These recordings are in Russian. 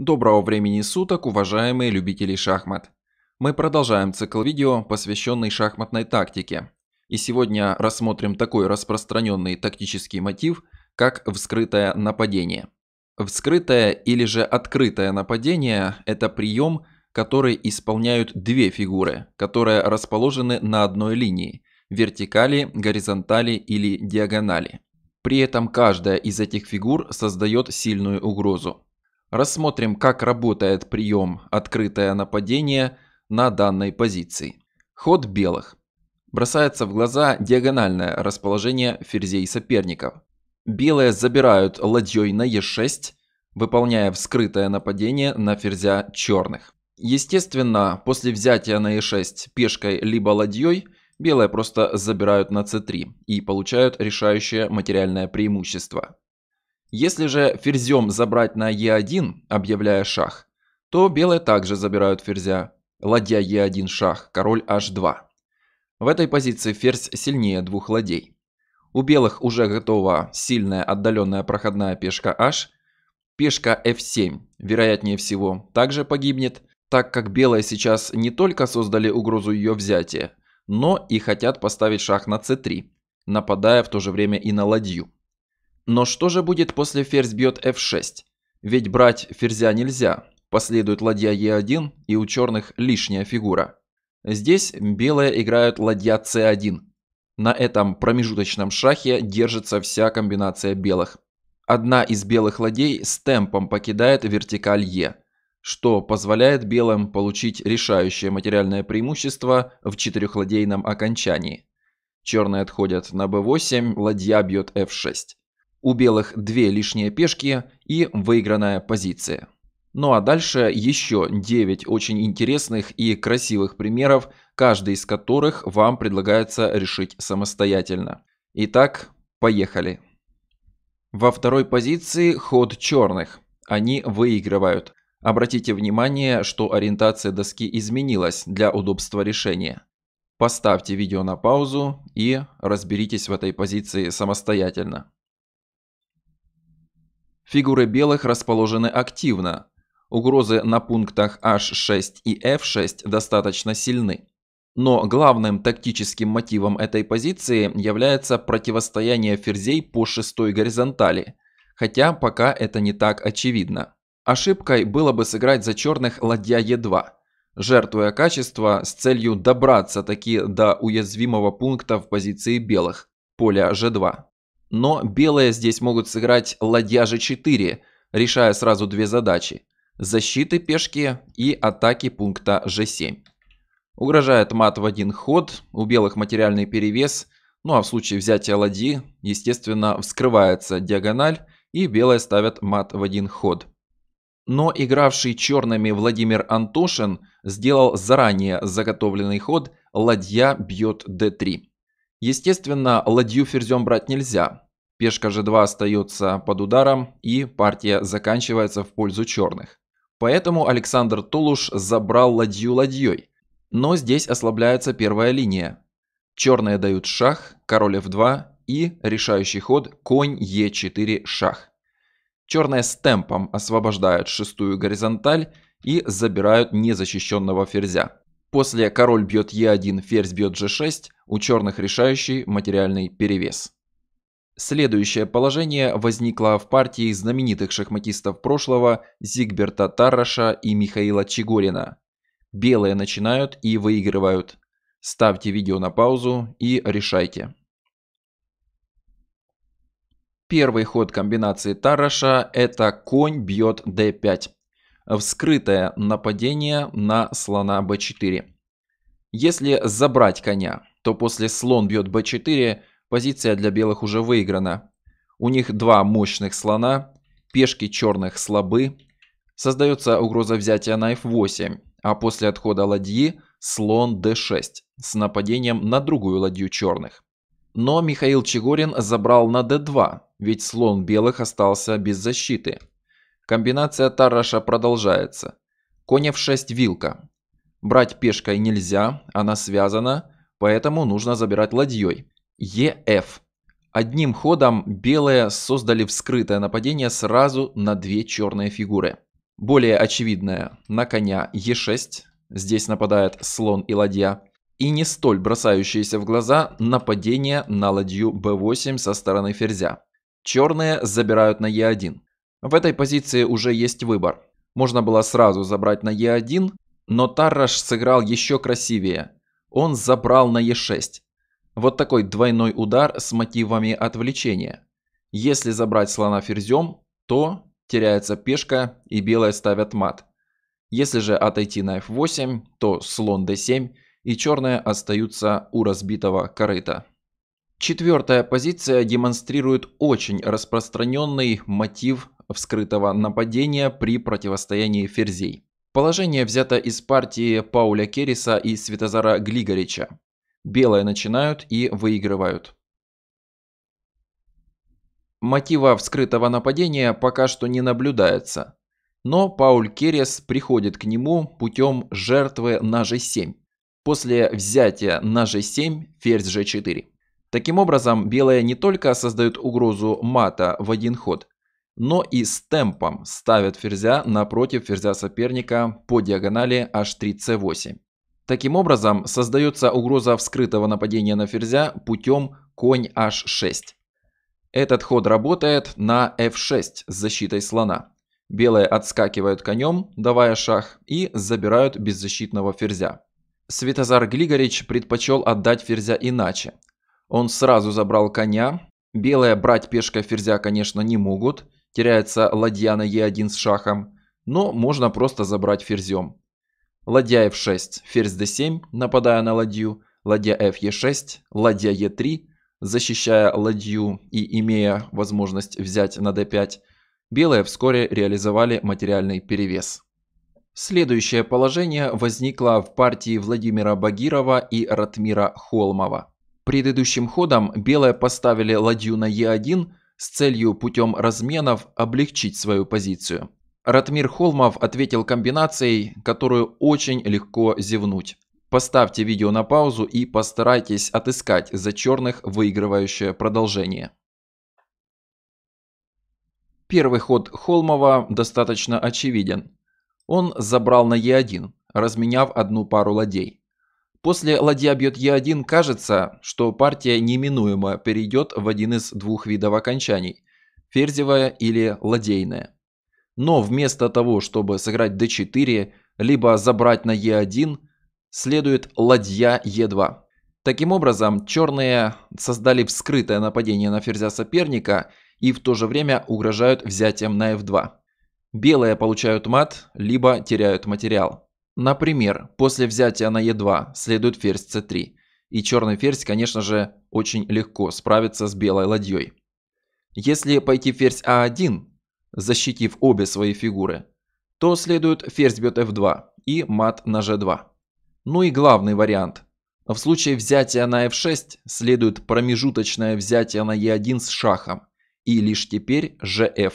Доброго времени суток, уважаемые любители шахмат. Мы продолжаем цикл видео, посвященный шахматной тактике. И сегодня рассмотрим такой распространенный тактический мотив, как вскрытое нападение. Вскрытое или же открытое нападение – это прием, который исполняют две фигуры, которые расположены на одной линии – вертикали, горизонтали или диагонали. При этом каждая из этих фигур создает сильную угрозу. Рассмотрим, как работает прием «Открытое нападение» на данной позиции. Ход белых. Бросается в глаза диагональное расположение ферзей соперников. Белые забирают ладьей на e6, выполняя вскрытое нападение на ферзя черных. Естественно, после взятия на e6 пешкой либо ладьей, белые просто забирают на c3 и получают решающее материальное преимущество. Если же ферзем забрать на e1, объявляя шах, то белые также забирают ферзя. Ладья e1 шах, король h2. В этой позиции ферзь сильнее двух ладей. У белых уже готова сильная отдаленная проходная пешка h. Пешка f7, вероятнее всего, также погибнет, так как белые сейчас не только создали угрозу ее взятия, но и хотят поставить шах на c3, нападая в то же время и на ладью. Но что же будет после ферзь бьет f6? Ведь брать ферзя нельзя. Последует ладья e1 и у черных лишняя фигура. Здесь белые играют ладья c1. На этом промежуточном шахе держится вся комбинация белых. Одна из белых ладей с темпом покидает вертикаль e, что позволяет белым получить решающее материальное преимущество в четырехладейном окончании. Черные отходят на b8, ладья бьет f6. У белых две лишние пешки и выигранная позиция. Ну а дальше еще 9 очень интересных и красивых примеров, каждый из которых вам предлагается решить самостоятельно. Итак, поехали. Во второй позиции ход черных. Они выигрывают. Обратите внимание, что ориентация доски изменилась для удобства решения. Поставьте видео на паузу и разберитесь в этой позиции самостоятельно. Фигуры белых расположены активно. Угрозы на пунктах h6 и f6 достаточно сильны. Но главным тактическим мотивом этой позиции является противостояние ферзей по шестой горизонтали, хотя пока это не так очевидно. Ошибкой было бы сыграть за черных ладья e2, жертвуя качество с целью добраться таки до уязвимого пункта в позиции белых, поля g2. Но белые здесь могут сыграть ладья g4, решая сразу две задачи – защиты пешки и атаки пункта g7. Угрожает мат в один ход, у белых материальный перевес, ну а в случае взятия ладьи, естественно, вскрывается диагональ и белые ставят мат в один ход. Но игравший черными Владимир Антошин сделал заранее заготовленный ход ладья бьет d3. Естественно, ладью ферзем брать нельзя. Пешка g2 остается под ударом и партия заканчивается в пользу черных. Поэтому Александр Тулуш забрал ладью ладьей. Но здесь ослабляется первая линия. Черные дают шах, король f2 и решающий ход конь e4 шах. Черные с темпом освобождают шестую горизонталь и забирают незащищенного ферзя. После король бьет e1, ферзь бьет g6, у черных решающий материальный перевес. Следующее положение возникло в партии знаменитых шахматистов прошлого Зигберта Тарраша и Михаила Чигорина. Белые начинают и выигрывают. Ставьте видео на паузу и решайте. Первый ход комбинации Тарраша – это конь бьет d5 вскрытое нападение на слона b4. Если забрать коня, то после слон бьет b4 позиция для белых уже выиграна. У них два мощных слона, пешки черных слабы. Создается угроза взятия на f8, а после отхода ладьи слон d6 с нападением на другую ладью черных. Но Михаил Чигорин забрал на d2, ведь слон белых остался без защиты. Комбинация Тараша продолжается. Конь f6 вилка. Брать пешкой нельзя, она связана, поэтому нужно забирать ладьей. ЕФ. Одним ходом белые создали вскрытое нападение сразу на две черные фигуры. Более очевидная на коня Е6, здесь нападает слон и ладья, и не столь бросающееся в глаза нападение на ладью b8 со стороны ферзя. Черные забирают на e1. В этой позиции уже есть выбор. Можно было сразу забрать на e1, но Тарраш сыграл еще красивее. Он забрал на e6. Вот такой двойной удар с мотивами отвлечения. Если забрать слона ферзем, то теряется пешка и белые ставят мат. Если же отойти на f8, то слон d7 и черные остаются у разбитого корыта. Четвертая позиция демонстрирует очень распространенный мотив вскрытого нападения при противостоянии ферзей. Положение взято из партии Пауля Керриса и Светозара Глигорича. Белые начинают и выигрывают. Мотива вскрытого нападения пока что не наблюдается, но Пауль Керрис приходит к нему путем жертвы на g7. После взятия на g7 ферзь g4. Таким образом, белые не только создают угрозу мата в один ход, но и с темпом ставят ферзя напротив ферзя соперника по диагонали h3c8. Таким образом, создается угроза вскрытого нападения на ферзя путем конь h6. Этот ход работает на f6 с защитой слона. Белые отскакивают конем, давая шах, и забирают беззащитного ферзя. Светозар Глигорич предпочел отдать ферзя иначе. Он сразу забрал коня. Белые брать пешка ферзя, конечно, не могут. Теряется ладья на e1 с шахом. Но можно просто забрать ферзем. Ладья f6, ферзь d7, нападая на ладью. Ладья f e6, ладья e3, защищая ладью и имея возможность взять на d5. Белые вскоре реализовали материальный перевес. Следующее положение возникло в партии Владимира Багирова и Ратмира Холмова. Предыдущим ходом белые поставили ладью на Е1 с целью путем разменов облегчить свою позицию. Ратмир Холмов ответил комбинацией, которую очень легко зевнуть. Поставьте видео на паузу и постарайтесь отыскать за черных выигрывающее продолжение. Первый ход Холмова достаточно очевиден. Он забрал на Е1, разменяв одну пару ладей. После ладья бьет Е1 кажется, что партия неминуемо перейдет в один из двух видов окончаний – ферзевая или ладейная. Но вместо того, чтобы сыграть d4, либо забрать на Е1, следует ладья Е2. Таким образом, черные создали вскрытое нападение на ферзя соперника и в то же время угрожают взятием на F2. Белые получают мат, либо теряют материал. Например, после взятия на Е2 следует ферзь c3. И черный ферзь, конечно же, очень легко справится с белой ладьей. Если пойти ферзь А1, защитив обе свои фигуры, то следует ферзь бьет f2 и мат на g2. Ну и главный вариант. В случае взятия на f6 следует промежуточное взятие на e1 с шахом. И лишь теперь gf.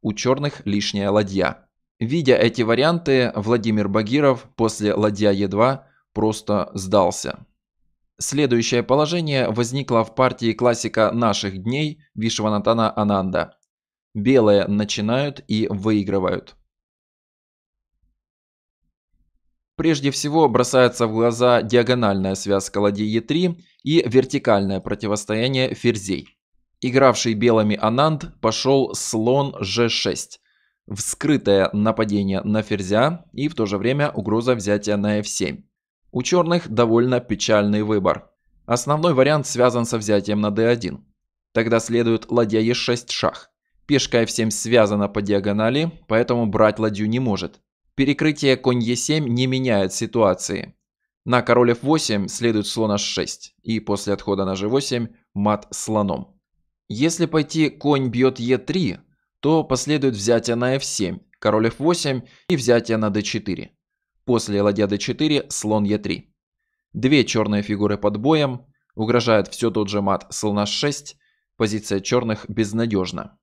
У черных лишняя ладья. Видя эти варианты, Владимир Багиров после ладья Е2 просто сдался. Следующее положение возникло в партии классика наших дней Вишванатана Ананда. Белые начинают и выигрывают. Прежде всего бросается в глаза диагональная связка ладьи Е3 и вертикальное противостояние ферзей. Игравший белыми Ананд пошел слон G6, вскрытое нападение на ферзя и в то же время угроза взятия на f7. У черных довольно печальный выбор. Основной вариант связан со взятием на d1. Тогда следует ладья e6 шах. Пешка f7 связана по диагонали, поэтому брать ладью не может. Перекрытие конь e7 не меняет ситуации. На король f8 следует слон h6 и после отхода на g8 мат слоном. Если пойти конь бьет e3, то последует взятие на f7, король f8 и взятие на d4. После ладья d4 слон e3. Две черные фигуры под боем, угрожает все тот же мат слона 6, позиция черных безнадежна.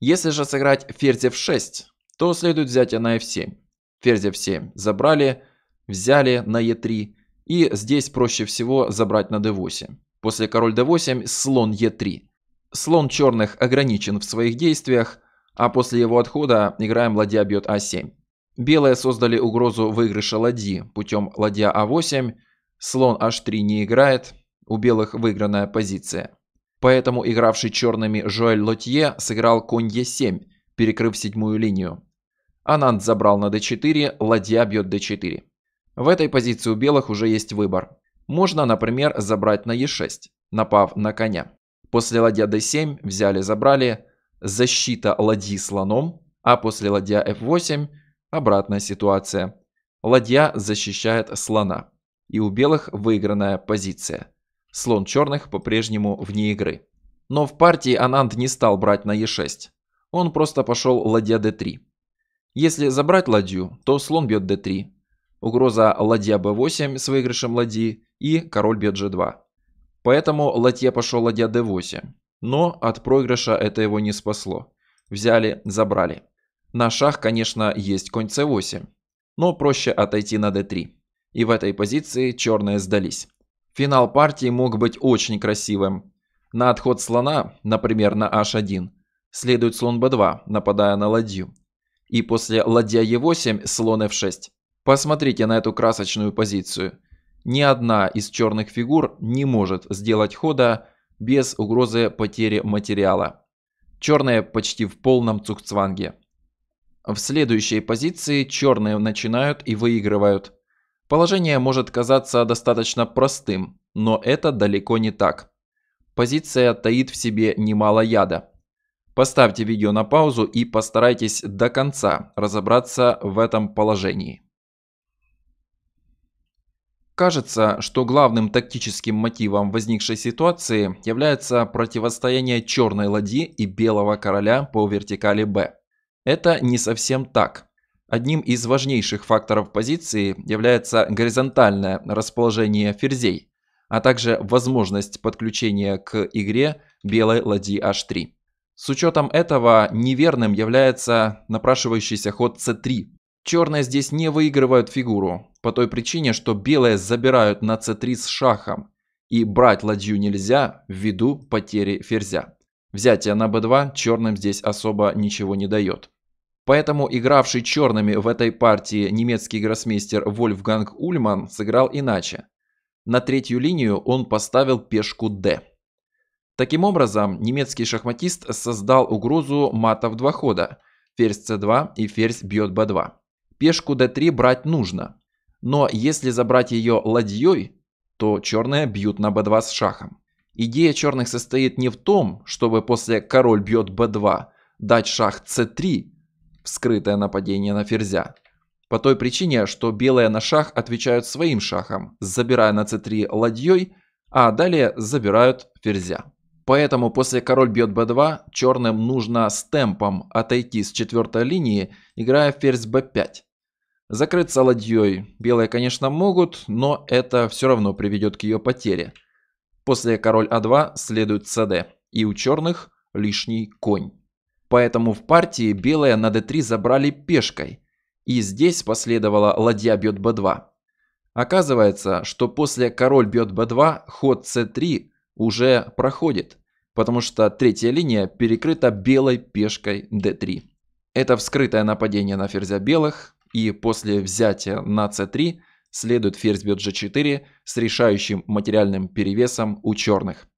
Если же сыграть ферзь f6, то следует взятие на f7. Ферзь f7 забрали, взяли на e3 и здесь проще всего забрать на d8. После король d8 слон e3. Слон черных ограничен в своих действиях, а после его отхода играем ладья бьет А7. Белые создали угрозу выигрыша ладьи путем ладья А8, слон H3 не играет, у белых выигранная позиция. Поэтому игравший черными Жоэль Лотье сыграл конь Е7, перекрыв седьмую линию. Ананд забрал на d4, ладья бьет d4. В этой позиции у белых уже есть выбор. Можно, например, забрать на e6, напав на коня. После ладья d7 взяли, забрали, защита ладьи слоном, а после ладья f8 обратная ситуация. Ладья защищает слона. И у белых выигранная позиция. Слон черных по-прежнему вне игры. Но в партии Ананд не стал брать на e6. Он просто пошел ладья d3. Если забрать ладью, то слон бьет d3. Угроза ладья b8 с выигрышем ладьи и король бьет g2. Поэтому ладья пошел ладья d8. Но от проигрыша это его не спасло. Взяли, забрали. На шах, конечно, есть конь c8. Но проще отойти на d3. И в этой позиции черные сдались. Финал партии мог быть очень красивым. На отход слона, например, на h1, следует слон b2, нападая на ладью. И после ладья e8 слон f6. Посмотрите на эту красочную позицию. Ни одна из черных фигур не может сделать хода без угрозы потери материала. Черные почти в полном цухцванге. В следующей позиции черные начинают и выигрывают. Положение может казаться достаточно простым, но это далеко не так. Позиция таит в себе немало яда. Поставьте видео на паузу и постарайтесь до конца разобраться в этом положении. Кажется, что главным тактическим мотивом возникшей ситуации является противостояние черной ладьи и белого короля по вертикали Б. Это не совсем так. Одним из важнейших факторов позиции является горизонтальное расположение ферзей, а также возможность подключения к игре белой ладьи h3. С учетом этого неверным является напрашивающийся ход c3. Черные здесь не выигрывают фигуру, по той причине, что белые забирают на c3 с шахом, и брать ладью нельзя ввиду потери ферзя. Взятие на b2 черным здесь особо ничего не дает. Поэтому игравший черными в этой партии немецкий гроссмейстер Вольфганг Ульман сыграл иначе. На третью линию он поставил пешку d. Таким образом, немецкий шахматист создал угрозу мата в два хода. Ферзь c2 и ферзь бьет b2. Пешку d3 брать нужно. Но если забрать ее ладьей, то черные бьют на b2 с шахом. Идея черных состоит не в том, чтобы после король бьет b2 дать шах c3 вскрытое нападение на ферзя. По той причине, что белые на шах отвечают своим шахом, забирая на c3 ладьей, а далее забирают ферзя. Поэтому после король бьет b2, черным нужно с темпом отойти с четвертой линии, играя ферзь b5. Закрыться ладьей белые, конечно, могут, но это все равно приведет к ее потере. После король а2 следует cd, и у черных лишний конь. Поэтому в партии белые на d3 забрали пешкой. И здесь последовала ладья бьет b2. Оказывается, что после король бьет b2 ход c3 уже проходит, потому что третья линия перекрыта белой пешкой d3. Это вскрытое нападение на ферзя белых, и после взятия на c3 следует ферзь бьет g4 с решающим материальным перевесом у черных.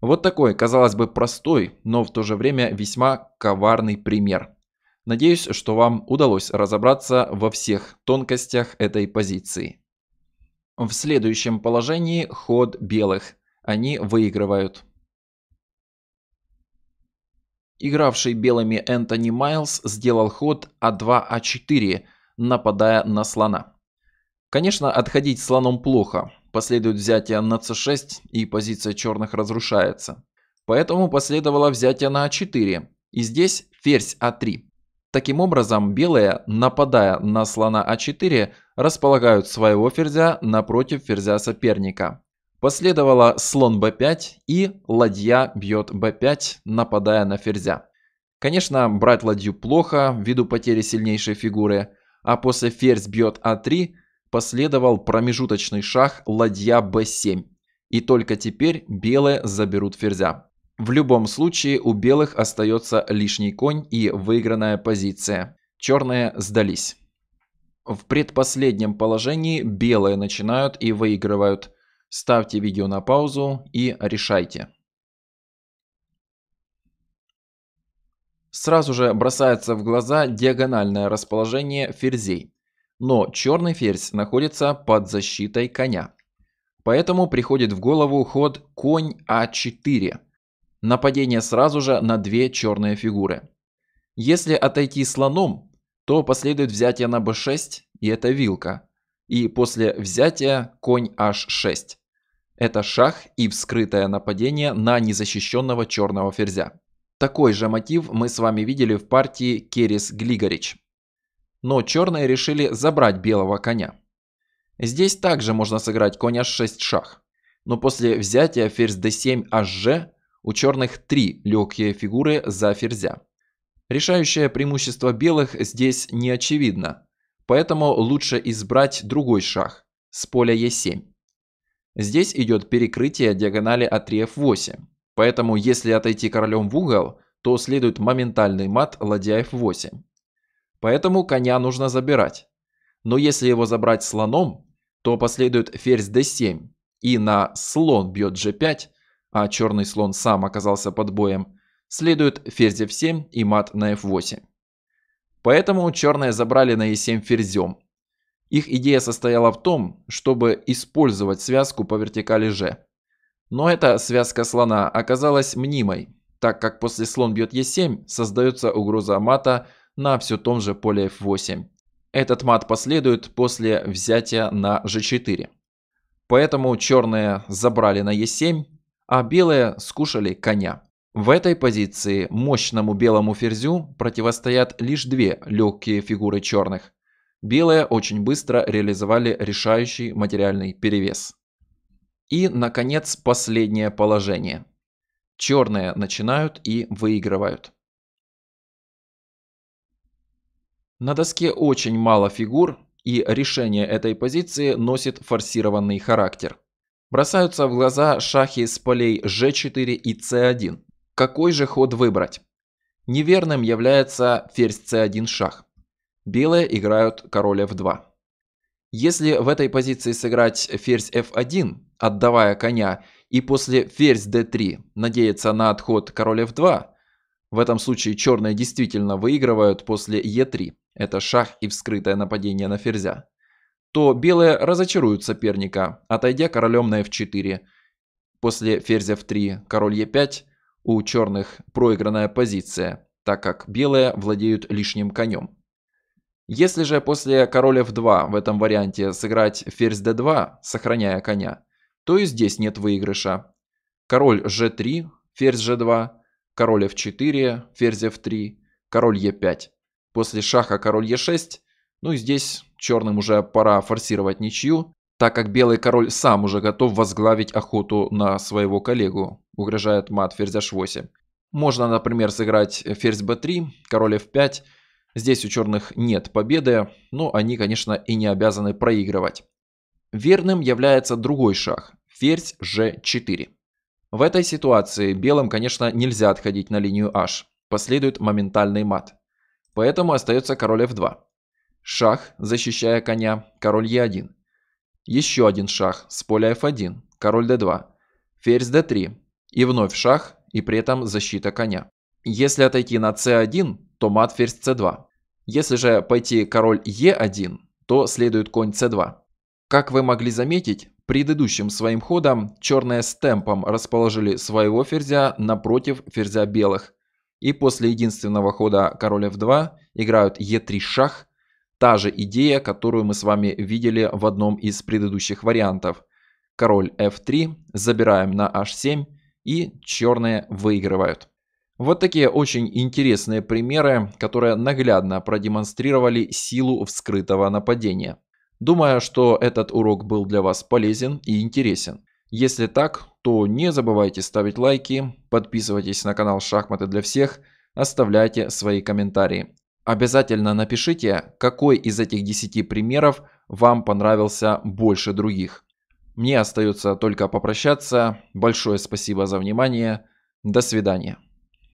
Вот такой, казалось бы, простой, но в то же время весьма коварный пример. Надеюсь, что вам удалось разобраться во всех тонкостях этой позиции. В следующем положении ход белых. Они выигрывают. Игравший белыми Энтони Майлз сделал ход А2-А4, нападая на слона. Конечно, отходить слоном плохо, последует взятие на c6 и позиция черных разрушается. Поэтому последовало взятие на а4 и здесь ферзь а3. Таким образом, белые, нападая на слона а4, располагают своего ферзя напротив ферзя соперника. Последовало слон b5 и ладья бьет b5, нападая на ферзя. Конечно, брать ладью плохо ввиду потери сильнейшей фигуры, а после ферзь бьет а3 последовал промежуточный шаг ладья b7. И только теперь белые заберут ферзя. В любом случае у белых остается лишний конь и выигранная позиция. Черные сдались. В предпоследнем положении белые начинают и выигрывают. Ставьте видео на паузу и решайте. Сразу же бросается в глаза диагональное расположение ферзей. Но черный ферзь находится под защитой коня. Поэтому приходит в голову ход конь А4. Нападение сразу же на две черные фигуры. Если отойти слоном, то последует взятие на b6, и это вилка. И после взятия конь h6. Это шах и вскрытое нападение на незащищенного черного ферзя. Такой же мотив мы с вами видели в партии Керес-Глигорич. Но черные решили забрать белого коня. Здесь также можно сыграть конь h6 шах. Но после взятия ферзь d7 hg у черных три легкие фигуры за ферзя. Решающее преимущество белых здесь не очевидно, поэтому лучше избрать другой шаг с поля e7. Здесь идет перекрытие диагонали А3 F8, поэтому если отойти королем в угол, то следует моментальный мат ладья F8. Поэтому коня нужно забирать. Но если его забрать слоном, то последует ферзь d7 и на слон бьет g5, а черный слон сам оказался под боем, следует ферзь f7 и мат на f8. Поэтому черные забрали на e7 ферзем. Их идея состояла в том, чтобы использовать связку по вертикали g. Но эта связка слона оказалась мнимой, так как после слон бьет e7 создается угроза мата на все том же поле f8. Этот мат последует после взятия на g4. Поэтому черные забрали на e7, а белые скушали коня. В этой позиции мощному белому ферзю противостоят лишь две легкие фигуры черных. Белые очень быстро реализовали решающий материальный перевес. И, наконец, последнее положение. Черные начинают и выигрывают. На доске очень мало фигур, и решение этой позиции носит форсированный характер. Бросаются в глаза шахи с полей g4 и c1. Какой же ход выбрать? Неверным является ферзь c1 шах. Белые играют король f2. Если в этой позиции сыграть ферзь f1, отдавая коня, и после ферзь d3 надеяться на отход король f2, в этом случае черные действительно выигрывают после e3, это шах и вскрытое нападение на ферзя, то белые разочаруют соперника, отойдя королем на f4. После ферзя f3, король e5, у черных проигранная позиция, так как белые владеют лишним конем. Если же после король f2 в этом варианте сыграть ферзь d2, сохраняя коня, то и здесь нет выигрыша. Король g3, ферзь g2, король f4, ферзь f3, король e5. После шаха король e6, ну и здесь черным уже пора форсировать ничью, так как белый король сам уже готов возглавить охоту на своего коллегу, угрожает мат ферзь h8. Можно, например, сыграть ферзь b3, король f5. Здесь у черных нет победы, но они, конечно, и не обязаны проигрывать. Верным является другой шаг – ферзь g4. В этой ситуации белым, конечно, нельзя отходить на линию h, последует моментальный мат. Поэтому остается король f2. Шах, защищая коня, король e1. Еще один шах с поля f1, король d2, ферзь d3 и вновь шах и при этом защита коня. Если отойти на c1, то мат ферзь c2. Если же пойти король e1, то следует конь c2. Как вы могли заметить, предыдущим своим ходом черные с темпом расположили своего ферзя напротив ферзя белых. И после единственного хода король f2 играют e3 шах Та же идея, которую мы с вами видели в одном из предыдущих вариантов. Король f3, забираем на h7 и черные выигрывают. Вот такие очень интересные примеры, которые наглядно продемонстрировали силу вскрытого нападения. Думаю, что этот урок был для вас полезен и интересен. Если так, то не забывайте ставить лайки, подписывайтесь на канал Шахматы для всех, оставляйте свои комментарии. Обязательно напишите, какой из этих 10 примеров вам понравился больше других. Мне остается только попрощаться. Большое спасибо за внимание. До свидания.